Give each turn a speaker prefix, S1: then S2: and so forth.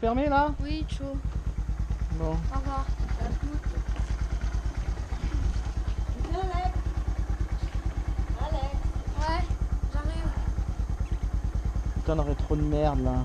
S1: fermer là?
S2: Oui, chaud.
S1: Bon.
S2: Au revoir.
S3: Alex.
S2: Ouais, j'arrive.
S1: Putain, on aurait trop de merde là.